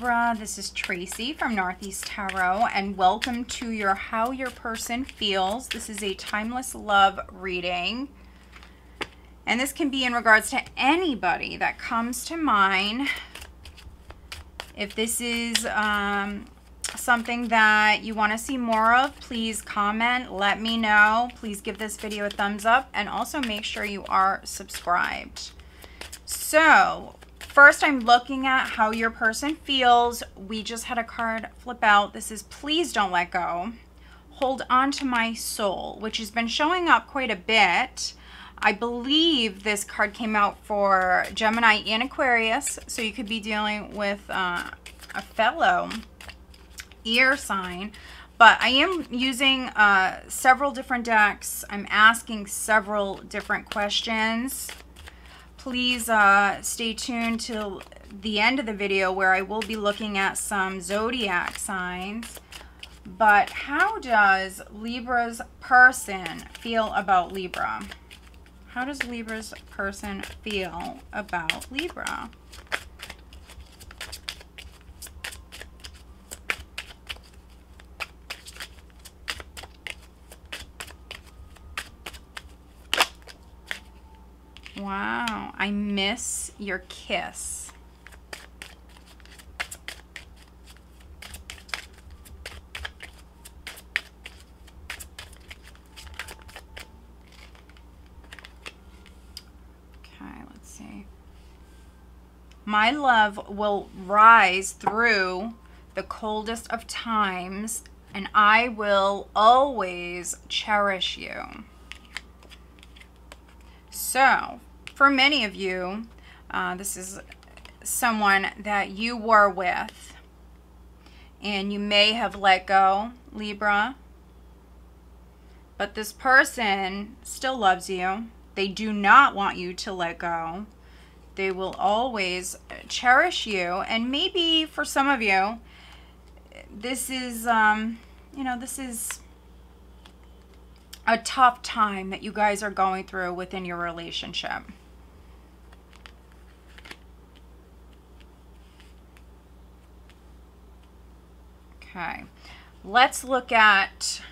Libra, this is Tracy from Northeast Tarot and welcome to your How Your Person Feels. This is a timeless love reading. And this can be in regards to anybody that comes to mind. If this is um, something that you want to see more of, please comment, let me know. Please give this video a thumbs up and also make sure you are subscribed. So, First, I'm looking at how your person feels. We just had a card flip out. This is please don't let go. Hold on to my soul, which has been showing up quite a bit. I believe this card came out for Gemini and Aquarius, so you could be dealing with uh, a fellow air sign. But I am using uh, several different decks. I'm asking several different questions please uh, stay tuned till the end of the video where I will be looking at some zodiac signs. But how does Libra's person feel about Libra? How does Libra's person feel about Libra? Wow, I miss your kiss. Okay, let's see. My love will rise through the coldest of times, and I will always cherish you. So, for many of you, uh, this is someone that you were with and you may have let go, Libra. But this person still loves you. They do not want you to let go. They will always cherish you. And maybe for some of you, this is, um, you know, this is a tough time that you guys are going through within your relationship. Okay, let's look at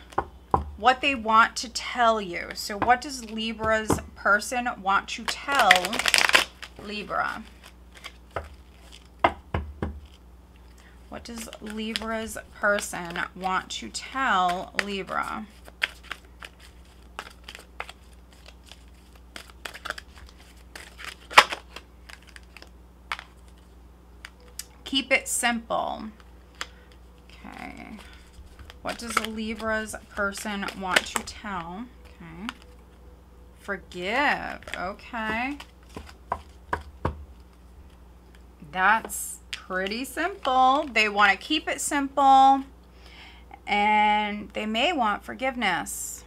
what they want to tell you. So what does Libra's person want to tell Libra? What does Libra's person want to tell Libra? Keep it simple. What does a Libra's person want to tell? Okay. Forgive. Okay. That's pretty simple. They want to keep it simple. And they may want forgiveness.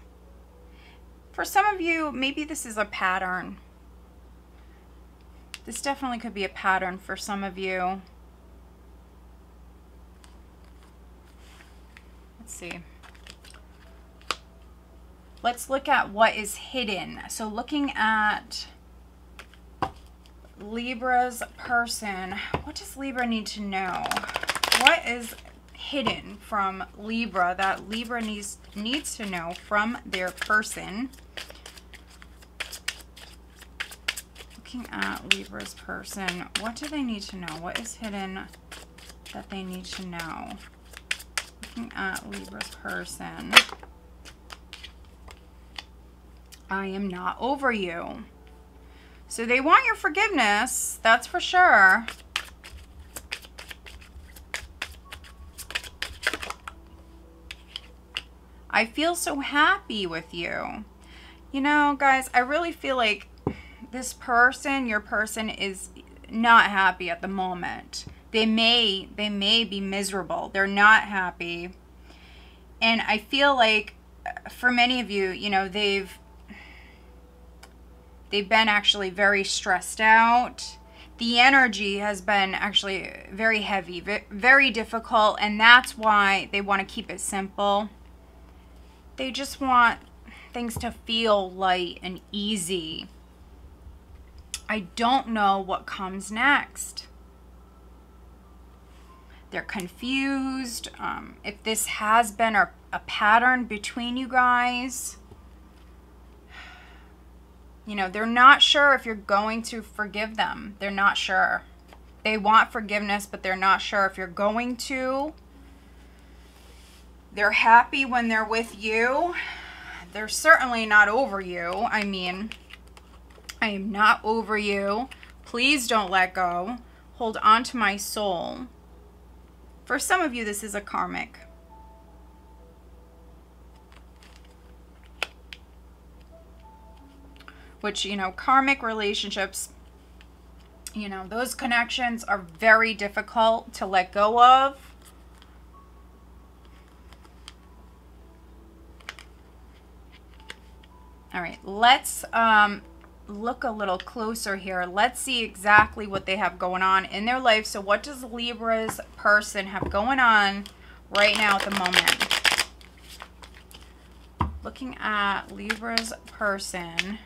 For some of you, maybe this is a pattern. This definitely could be a pattern for some of you. See. Let's look at what is hidden. So looking at Libra's person, what does Libra need to know? What is hidden from Libra that Libra needs needs to know from their person? Looking at Libra's person, what do they need to know? What is hidden that they need to know? Looking at person. I am not over you. So they want your forgiveness, that's for sure. I feel so happy with you. You know, guys, I really feel like this person, your person, is not happy at the moment they may they may be miserable. They're not happy. And i feel like uh, for many of you you know they've they've been actually very stressed out. The energy has been actually very heavy very difficult and that's why they want to keep it simple. They just want things to feel light and easy. I don't know what comes next They're confused. Um, if this has been a, a pattern between you guys, you know, they're not sure if you're going to forgive them. They're not sure. They want forgiveness, but they're not sure if you're going to. They're happy when they're with you. They're certainly not over you. I mean, I am not over you. Please don't let go. Hold on to my soul. For some of you, this is a karmic. Which, you know, karmic relationships, you know, those connections are very difficult to let go of. All right, let's um, look a little closer here. Let's see exactly what they have going on in their life. So what does Libra's person have going on right now at the moment? Looking at Libra's person.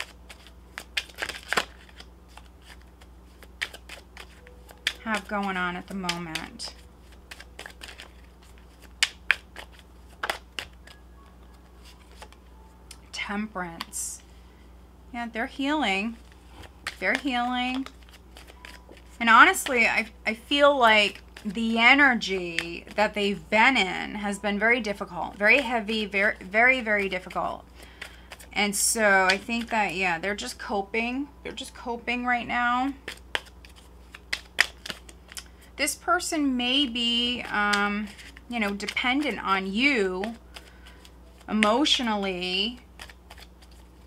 have going on at the moment. Temperance. Yeah, they're healing. They're healing. And honestly, I, I feel like the energy that they've been in has been very difficult, very heavy, very, very, very difficult. And so I think that, yeah, they're just coping. They're just coping right now. This person may be, um, you know, dependent on you emotionally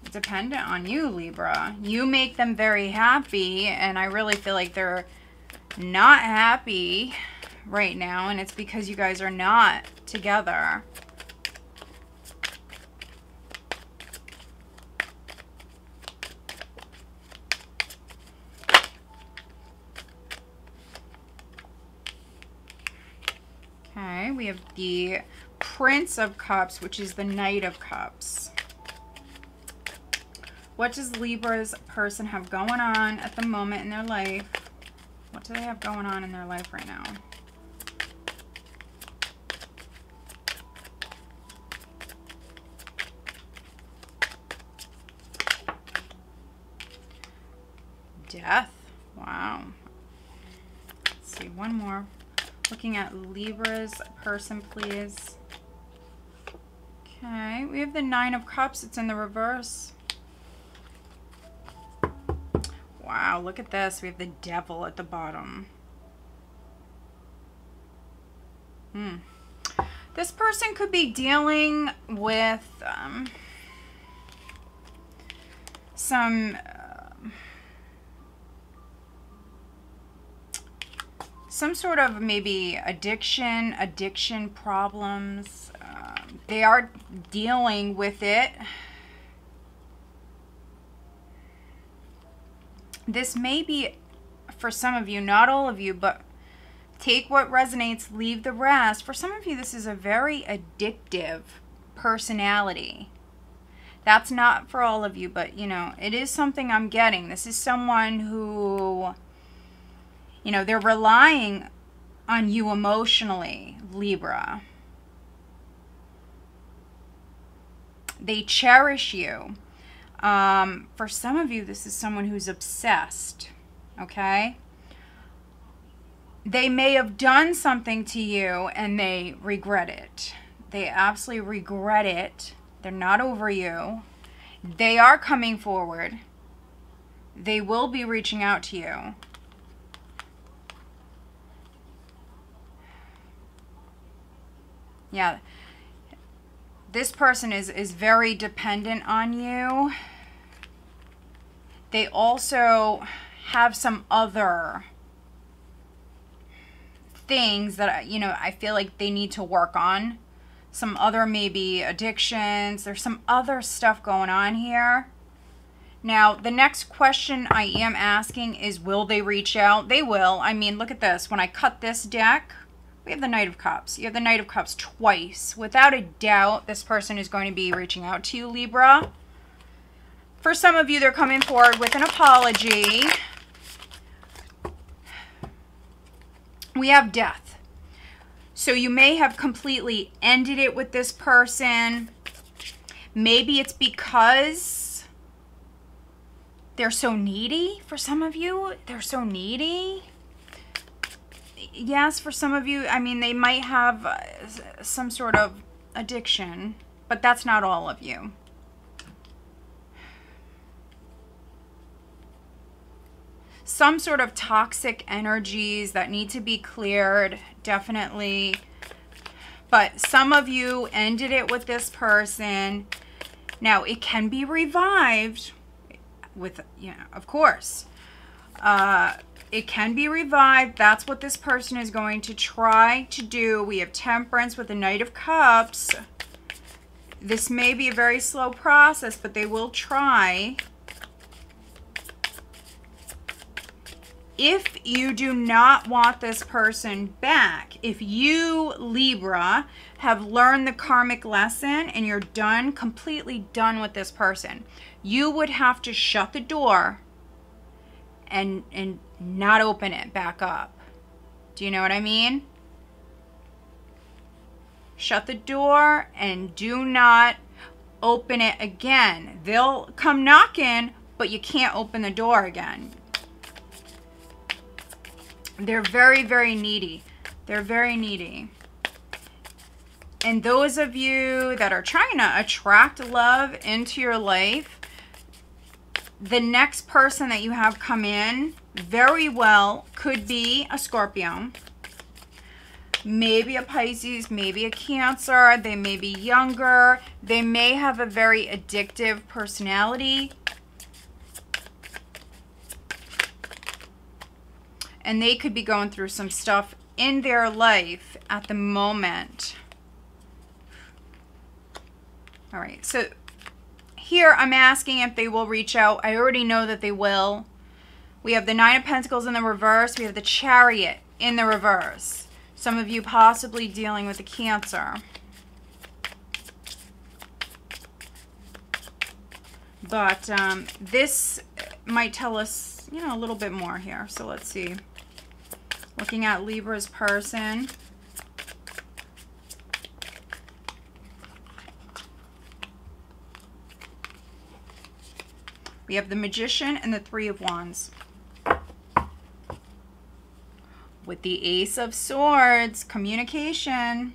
dependent on you, Libra. You make them very happy, and I really feel like they're not happy right now, and it's because you guys are not together. Okay, we have the Prince of Cups, which is the Knight of Cups. What does Libra's person have going on at the moment in their life? What do they have going on in their life right now? Death. Wow. Let's see, one more. Looking at Libra's person, please. Okay, we have the Nine of Cups. It's in the reverse. Wow, look at this. We have the devil at the bottom. Hmm. This person could be dealing with um, some uh, some sort of maybe addiction, addiction problems. Um, they are dealing with it. This may be for some of you, not all of you, but take what resonates, leave the rest. For some of you, this is a very addictive personality. That's not for all of you, but you know, it is something I'm getting. This is someone who, you know, they're relying on you emotionally, Libra. They cherish you. Um, for some of you, this is someone who's obsessed, okay? They may have done something to you and they regret it. They absolutely regret it. They're not over you. They are coming forward. They will be reaching out to you. Yeah. This person is, is very dependent on you they also have some other things that, you know, I feel like they need to work on. Some other maybe addictions. There's some other stuff going on here. Now, the next question I am asking is, will they reach out? They will. I mean, look at this. When I cut this deck, we have the Knight of Cups. You have the Knight of Cups twice. Without a doubt, this person is going to be reaching out to you, Libra. For some of you, they're coming forward with an apology. We have death. So you may have completely ended it with this person. Maybe it's because they're so needy for some of you. They're so needy. Yes, for some of you, I mean, they might have uh, some sort of addiction, but that's not all of you. some sort of toxic energies that need to be cleared, definitely. But some of you ended it with this person. Now, it can be revived with, you know, of course. Uh, it can be revived. That's what this person is going to try to do. We have temperance with the Knight of Cups. This may be a very slow process, but they will try. if you do not want this person back, if you, Libra, have learned the karmic lesson and you're done, completely done with this person, you would have to shut the door and and not open it back up. Do you know what I mean? Shut the door and do not open it again. They'll come knocking, but you can't open the door again. They're very, very needy. They're very needy. And those of you that are trying to attract love into your life, the next person that you have come in very well could be a Scorpio, maybe a Pisces, maybe a Cancer. They may be younger. They may have a very addictive personality. and they could be going through some stuff in their life at the moment. All right, so here I'm asking if they will reach out. I already know that they will. We have the Nine of Pentacles in the reverse. We have the Chariot in the reverse. Some of you possibly dealing with a Cancer. But um, this might tell us, you know, a little bit more here. So let's see. Looking at Libra's person. We have the Magician and the Three of Wands. With the Ace of Swords, communication.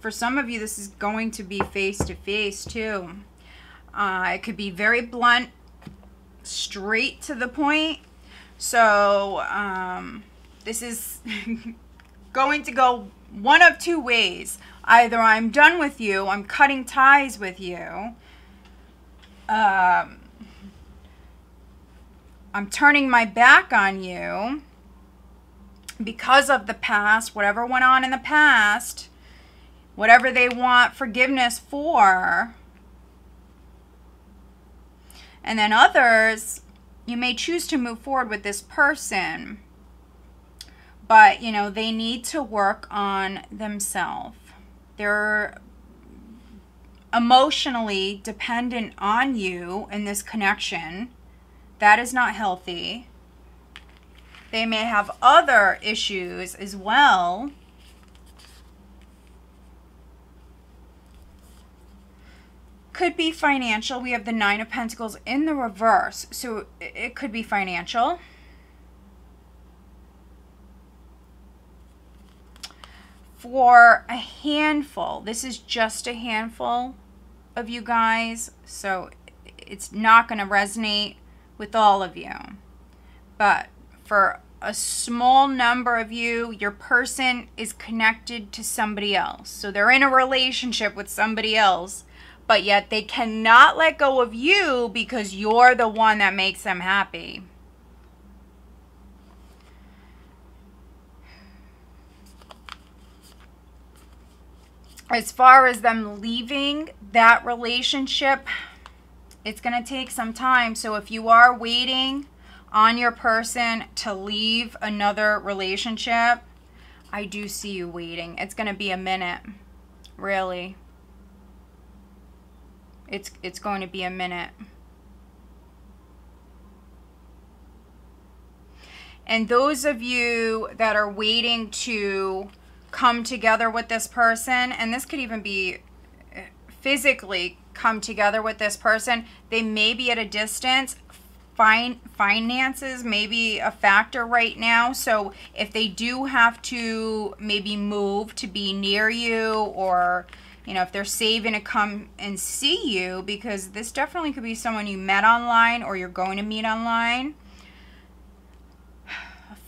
For some of you, this is going to be face-to-face -face too. Uh, it could be very blunt, straight to the point. So, um, this is going to go one of two ways. Either I'm done with you, I'm cutting ties with you. Um, I'm turning my back on you because of the past, whatever went on in the past, whatever they want forgiveness for. And then others, you may choose to move forward with this person but you know they need to work on themselves they're emotionally dependent on you in this connection that is not healthy they may have other issues as well. Could be financial. We have the nine of pentacles in the reverse so it could be financial. For a handful, this is just a handful of you guys, so it's not going to resonate with all of you. But for a small number of you, your person is connected to somebody else. So they're in a relationship with somebody else, but yet they cannot let go of you because you're the one that makes them happy. as far as them leaving that relationship, it's going to take some time. So if you are waiting on your person to leave another relationship, I do see you waiting. It's going to be a minute, really. It's it's going to be a minute. And those of you that are waiting to come together with this person, and this could even be uh, physically come together with this person. They may be at a distance. Fin- finances may be a factor right now. So if they do have to maybe move to be near you or you know, if they're saving to come and see you, because this definitely could be someone you met online or you're going to meet online.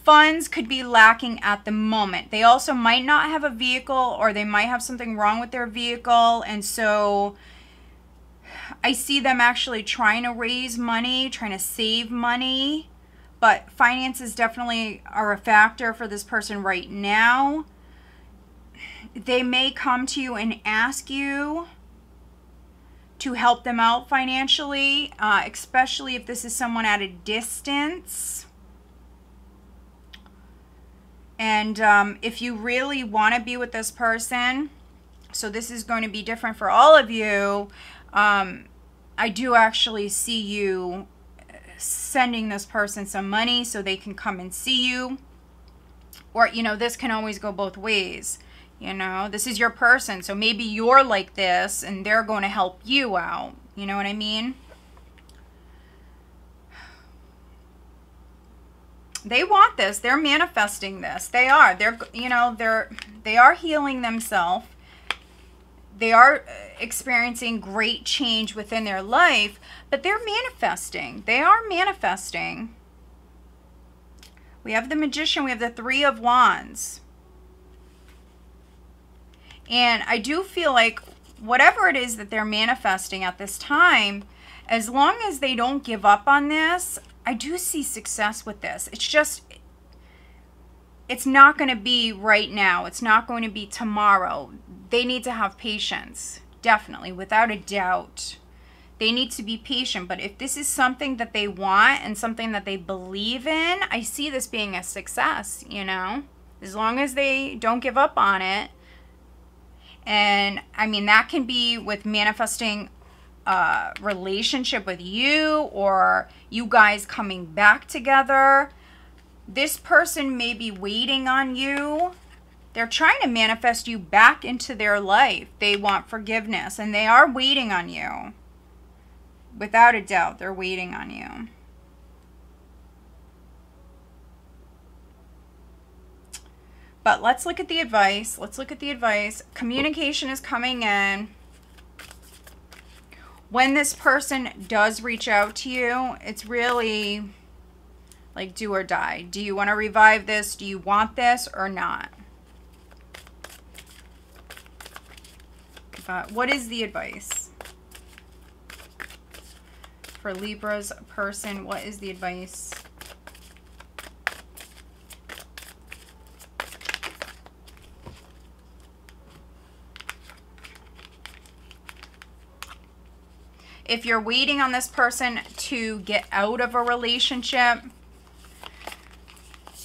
Funds could be lacking at the moment. They also might not have a vehicle or they might have something wrong with their vehicle. And so I see them actually trying to raise money, trying to save money. But finances definitely are a factor for this person right now they may come to you and ask you to help them out financially, uh, especially if this is someone at a distance. And um, if you really want to be with this person, so this is going to be different for all of you. Um, I do actually see you sending this person some money so they can come and see you. Or, you know, this can always go both ways. You know, this is your person. So maybe you're like this and they're going to help you out. You know what I mean? They want this. They're manifesting this. They are. They're, you know, they're, they are healing themselves. They are uh, experiencing great change within their life, but they're manifesting. They are manifesting. We have the magician. We have the three of wands. And I do feel like whatever it is that they're manifesting at this time, as long as they don't give up on this, I do see success with this. It's just, it's not going to be right now. It's not going to be tomorrow. They need to have patience, definitely, without a doubt. They need to be patient. But if this is something that they want and something that they believe in, I see this being a success, you know? As long as they don't give up on it, and I mean, that can be with manifesting a relationship with you or you guys coming back together. This person may be waiting on you. They're trying to manifest you back into their life. They want forgiveness and they are waiting on you. Without a doubt, they're waiting on you. But let's look at the advice. Let's look at the advice. Communication is coming in. When this person does reach out to you, it's really like do or die. Do you want to revive this? Do you want this or not? But what is the advice? For Libra's person, what is the advice? if you're waiting on this person to get out of a relationship,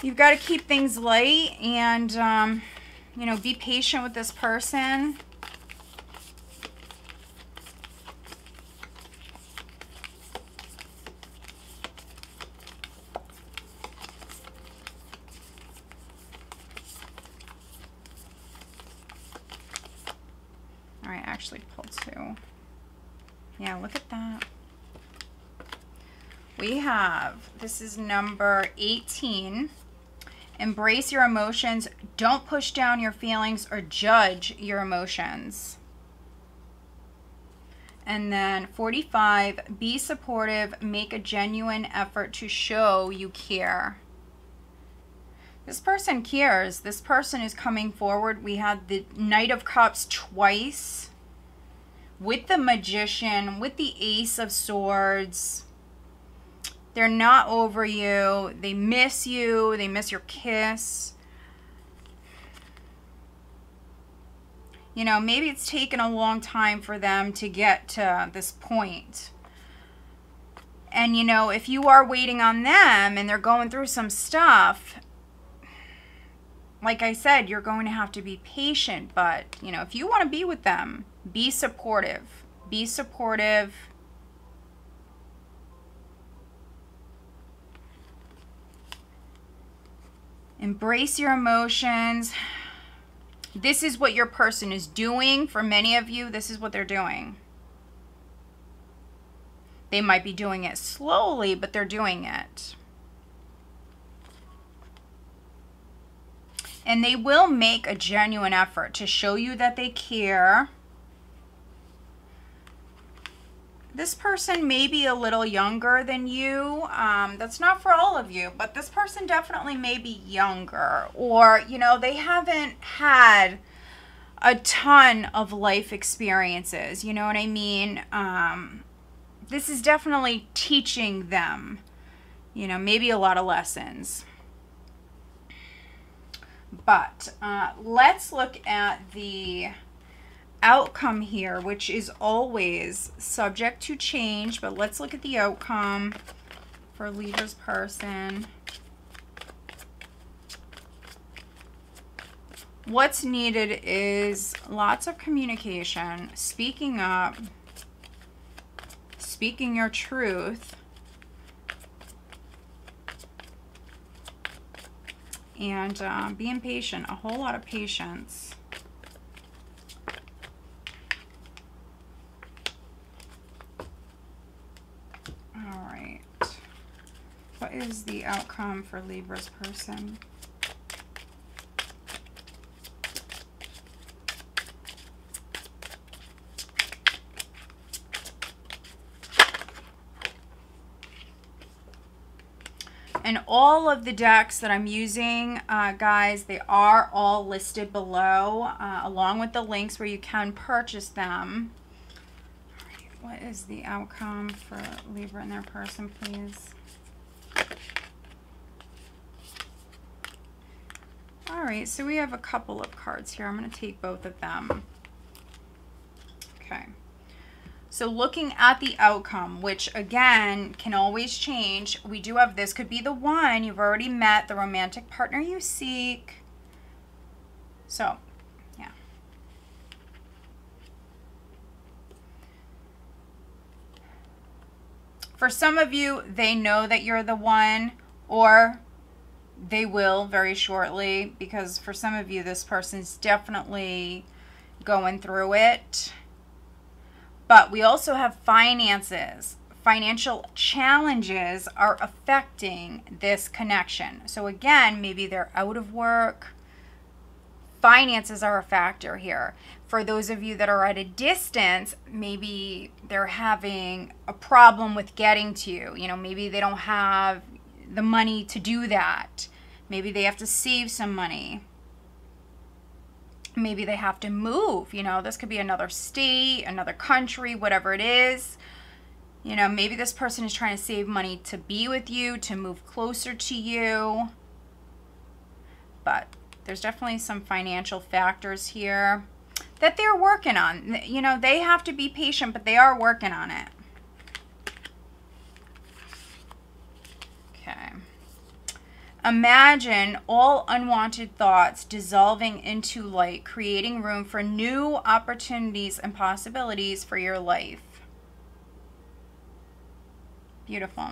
you've got to keep things light and, um, you know, be patient with this person. All right, actually pull two. Yeah, look at that. We have, this is number 18. Embrace your emotions. Don't push down your feelings or judge your emotions. And then 45, be supportive. Make a genuine effort to show you care. This person cares. This person is coming forward. We had the Knight of Cups twice with the magician, with the ace of swords. They're not over you. They miss you. They miss your kiss. You know, maybe it's taken a long time for them to get to this point. And, you know, if you are waiting on them and they're going through some stuff, like I said, you're going to have to be patient. But, you know, if you want to be with them, be supportive. Be supportive. Embrace your emotions. This is what your person is doing. For many of you, this is what they're doing. They might be doing it slowly, but they're doing it. And they will make a genuine effort to show you that they care. This person may be a little younger than you. Um, that's not for all of you, but this person definitely may be younger. Or, you know, they haven't had a ton of life experiences. You know what I mean? Um, this is definitely teaching them, you know, maybe a lot of lessons. But uh, let's look at the outcome here, which is always subject to change. But let's look at the outcome for Libra's person. What's needed is lots of communication, speaking up, speaking your truth, and uh, being patient, a whole lot of patience. All right. What is the outcome for Libra's person? And all of the decks that I'm using, uh, guys, they are all listed below, uh, along with the links where you can purchase them. what is the outcome for Libra and their person, please? All right, so we have a couple of cards here. I'm going to take both of them. Okay. So looking at the outcome, which again can always change, we do have this could be the one you've already met, the romantic partner you seek. So, yeah. For some of you, they know that you're the one or they will very shortly because for some of you, this person's definitely going through it but we also have finances. Financial challenges are affecting this connection. So, again, maybe they're out of work. Finances are a factor here. For those of you that are at a distance, maybe they're having a problem with getting to you. You know, maybe they don't have the money to do that. Maybe they have to save some money. Maybe they have to move you know this could be another state another country whatever it is. You know maybe this person is trying to save money to be with you to move closer to you. But there's definitely some financial factors here that they're working on. You know they have to be patient but they are working on it okay Imagine all unwanted thoughts dissolving into light, creating room for new opportunities and possibilities for your life. Beautiful.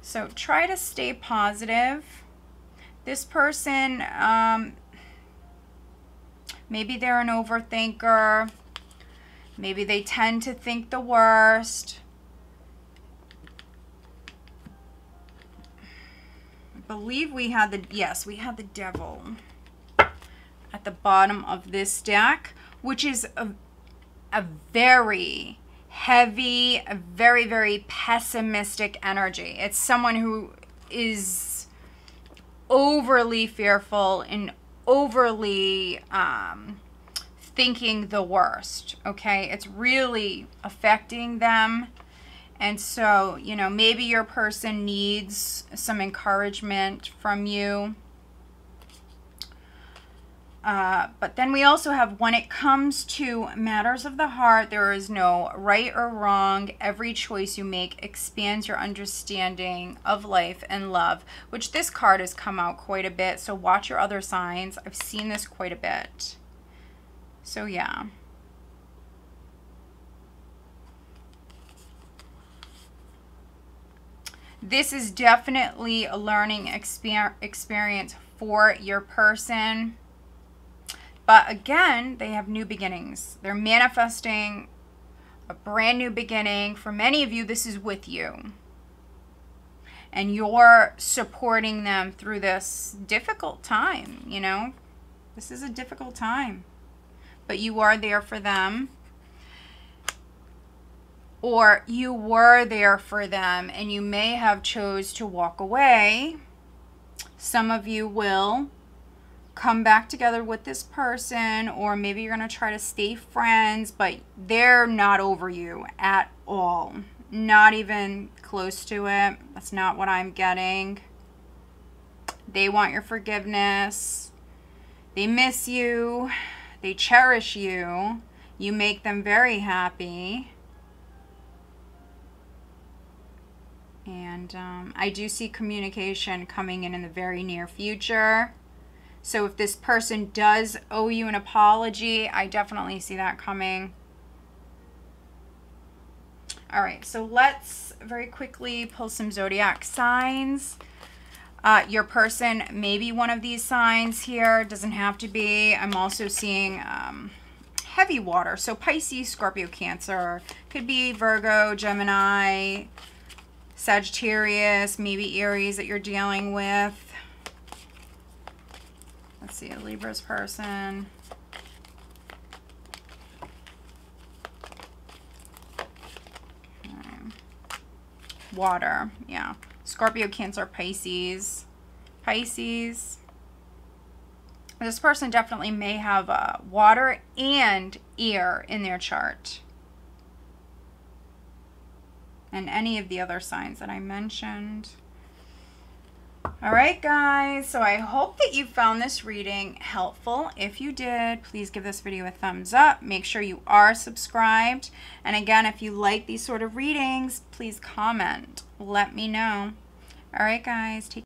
So try to stay positive. This person, um, maybe they're an overthinker. Maybe they tend to think the worst. Believe we had the, yes, we had the devil at the bottom of this deck, which is a, a very heavy, a very, very pessimistic energy. It's someone who is overly fearful and overly um, thinking the worst, okay? It's really affecting them and so, you know, maybe your person needs some encouragement from you. Uh, but then we also have when it comes to matters of the heart, there is no right or wrong. Every choice you make expands your understanding of life and love, which this card has come out quite a bit. So watch your other signs. I've seen this quite a bit. So, yeah. This is definitely a learning exper experience for your person. But again, they have new beginnings. They're manifesting a brand new beginning. For many of you, this is with you. And you're supporting them through this difficult time, you know? This is a difficult time. But you are there for them or you were there for them and you may have chose to walk away some of you will come back together with this person or maybe you're going to try to stay friends but they're not over you at all. Not even close to it. That's not what i'm getting. They want your forgiveness. They miss you. They cherish you. You make them very happy And um, I do see communication coming in in the very near future. So if this person does owe you an apology, I definitely see that coming. All right, so let's very quickly pull some zodiac signs. Uh, your person may be one of these signs here. Doesn't have to be. I'm also seeing um, heavy water. So Pisces, Scorpio, Cancer. Could be Virgo, Gemini, Sagittarius, maybe Aries that you're dealing with. Let's see, a Libra's person. Water, yeah. Scorpio, Cancer, Pisces. Pisces. This person definitely may have uh, water and air in their chart and any of the other signs that I mentioned. All right, guys, so I hope that you found this reading helpful. If you did, please give this video a thumbs up. Make sure you are subscribed. And again, if you like these sort of readings, please comment. Let me know. All right, guys, take